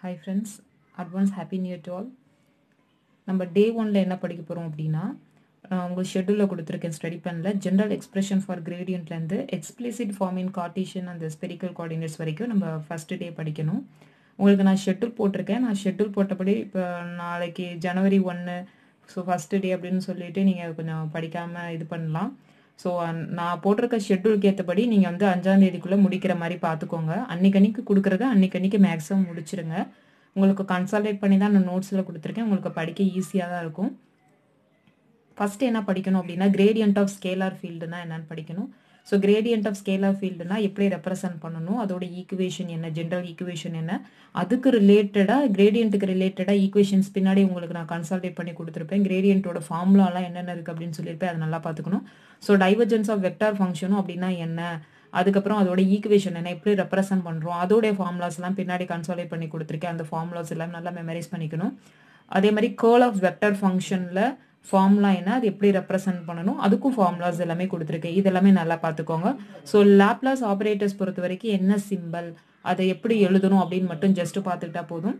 Hi friends advance happy new to all நம்ம day ஒனில் என்ன படிக்க போகிறோம் அப்படின்னா உங்களுக்கு ஷெட்யூலில் கொடுத்துருக்கேன் ஸ்டடி பண்ணல ஜென்ரல் எக்ஸ்பிரஷன் ஃபார் கிரேடியன்ட்லேருந்து எக்ஸ்பிளிசிட் ஃபார்ம் இன் கார்டீஷியன் அந்த ஸ்பெரிக்கல் கோஆர்டினேட்ஸ் வரைக்கும் நம்ம ஃபஸ்ட்டு டே படிக்கணும். உங்களுக்கு நான் ஷெட்யூல் போட்டிருக்கேன். நான் ஷெட்யூல் போட்டபடி இப்போ நாளைக்கு ஜனவரி ஒன்று ஸோ ஃபஸ்ட்டு டே அப்படின்னு சொல்லிட்டு நீங்கள் கொஞ்சம் படிக்காமல் இது பண்ணலாம். ஸோ நான் போட்டிருக்க ஷெட்யூலுக்கு ஏற்றபடி நீங்கள் வந்து அஞ்சாம் தேதிக்குள்ளே முடிக்கிற மாதிரி பார்த்துக்கோங்க அன்னைக்கன்னைக்கு கொடுக்குறத அன்னைக்கு மேக்ஸிமம் முடிச்சிருங்க. உங்களுக்கு கன்சல்டேட் பண்ணி தான் நான் நோட்ஸில் கொடுத்துருக்கேன். உங்களுக்கு படிக்க ஈஸியாக தான் இருக்கும். ஃபஸ்ட்டு என்ன படிக்கணும் அப்படின்னா கிரேடியன்ட் ஆஃப் ஸ்கேலார் ஃபீல்டுனா என்னென்னு படிக்கணும். ஸோ கிரேடியன்ட் ஆஃப் ஸ்கேலார் ஃபீல்டுனா எப்படி ரெப்ரசன்ட் பண்ணணும்? அதோட ஈக்குவேஷன் என்ன? ஜென்ரல் ஈக்குவேஷன் என்ன? அதுக்கு ரிலேட்டடாக கிரேடியண்ட்டுக்கு ரிலேட்டடாக ஈக்குவேஷன்ஸ் பின்னாடி உங்களுக்கு நான் கன்சல்டேட் பண்ணி கொடுத்துருப்பேன். கிரேடியண்ட்டோட ஃபார்முலாலாம் என்னென்ன இருக்குது அப்படின்னு சொல்லியிருப்பேன். அதை நல்லா பார்த்துக்கணும். ஸோ டைவர்ஜென்ஸ் ஆஃப் வெக்டார் ஃபங்க்ஷனும் அப்படின்னா என்ன? அதுக்கப்புறம் அதோட ஈக்குவேஷன் என்ன? எப்படி ரெப்ரசன்ட் பண்ணுறோம் அதோடைய ஃபார்முலாஸ்லாம் பின்னாடி கன்சாலேட் பண்ணி கொடுத்துருக்கேன். அந்த ஃபார்முலாஸ் எல்லாம் நல்லா மெமரைஸ் பண்ணிக்கணும். அதே மாதிரி கேர்ள் ஆஃப் வெக்டர் ஃபங்க்ஷனில் ஃபார்முலா என்ன அது எப்படி ரெப்ரசன்ட் பண்ணணும் அதுக்கும் ஃபார்முலாஸ் எல்லாமே கொடுத்துருக்கேன். இதெல்லாமே நல்லா பார்த்துக்கோங்க. ஸோ லேப்லாஸ் ஆப்ரேட்டர்ஸ் பொறுத்த வரைக்கும் என்ன சிம்பிள் அதை எப்படி எழுதணும் அப்படின்னு மட்டும் ஜஸ்ட் பார்த்துக்கிட்டா போதும்.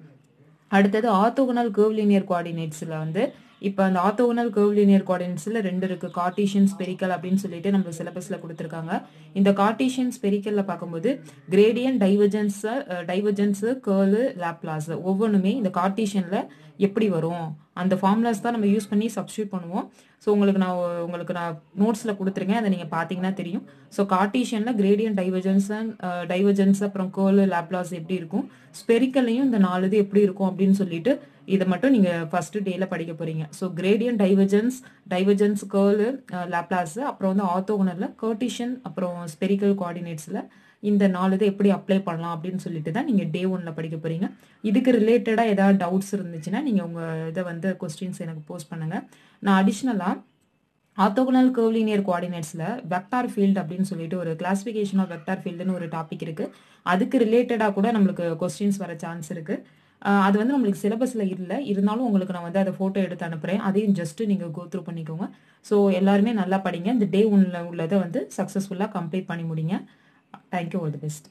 அடுத்தது ஆர்த்தோகனல் கேர்வ் லீனியர் கோஆர்டினேட்ஸில் வந்து இப்போ அந்த ஆர்த்தோகனல் கேர்வ் லீனியர் கோஆர்டினேட்ஸில் ரெண்டு இருக்குது கார்டீஷியன் ஸ்பெரிக்கல் அப்படின்னு சொல்லிட்டு நம்ம சிலபஸில் கொடுத்துருக்காங்க. இந்த கார்டீஷியன் ஸ்பெரிக்கலில் பார்க்கும்போது gradient divergence divergence curl Laplace ஒவ்வொன்றுமே இந்த கார்டீஷியனில் எப்படி வரும்? அந்த ஃபார்முலாஸ் தான் நம்ம யூஸ் பண்ணி சப்ஸ்டியூட் பண்ணுவோம். ஸோ உங்களுக்கு நான் உங்களுக்கு நான் நோட்ஸில் கொடுத்துருக்கேன். அதை நீங்கள் பார்த்தீங்கன்னா தெரியும். ஸோ கார்டீஷியனில் கிரேடியன் டைவர்ஜென்ஸ் டைவர்ஜென்ஸ் அப்புறம் கேர்லு லேப்ளாஸ் எப்படி இருக்கும்? ஸ்பெரிக்கல்லையும் இந்த நாலு இது எப்படி இருக்கும் அப்படின்னு சொல்லிட்டு இதை மட்டும் நீங்கள் ஃபஸ்ட்டு டேயில் படிக்க போகிறீங்க so gradient divergence divergence curl Laplace அப்புறம் வந்து ஆர்த்தோகனலில் கர்டிஷன் அப்புறம் ஸ்பெரிக்கல் கோஆர்டினேட்ஸில் இந்த நாலு இதை எப்படி அப்ளை பண்ணலாம் அப்படின்னு சொல்லிட்டு தான் நீங்கள் டே ஒனில் படிக்க போகிறீங்க இதுக்கு ரிலேட்டடாக ஏதாவது டவுட்ஸ் இருந்துச்சுன்னா நீங்கள் உங்கள் இதை வந்து கொஸ்டின்ஸ் எனக்கு போஸ்ட் பண்ணுங்கள் நான் அடிஷ்னலாக ஆர்த்தோகனல் கர்வ்லினியர் கோஆர்டினேட்ஸில் வெக்டார் ஃபீல்டு அப்படின்னு சொல்லிட்டு ஒரு கிளாஸிஃபிகேஷன் ஆஃப் வெக்டார் ஃபீல்டுன்னு ஒரு டாபிக் இருக்குது அதுக்கு ரிலேட்டடாக கூட நம்மளுக்கு கொஸ்டின்ஸ் வர சான்ஸ் இருக்குது அது வந்து நம்மளுக்கு சிலபஸில் இல்லை. இருந்தாலும் உங்களுக்கு நான் வந்து அதை ஃபோட்டோ எடுத்து அனுப்புகிறேன் அதையும் ஜஸ்ட்டு நீங்கள் கோ த்ரூ பண்ணிக்கோங்க. ஸோ எல்லாருமே நல்லா படிங்க. இந்த டே ஒன்றில் உள்ளதை வந்து சக்ஸஸ்ஃபுல்லாக கம்ப்ளீட் பண்ணி முடிங்க. Thank you all the best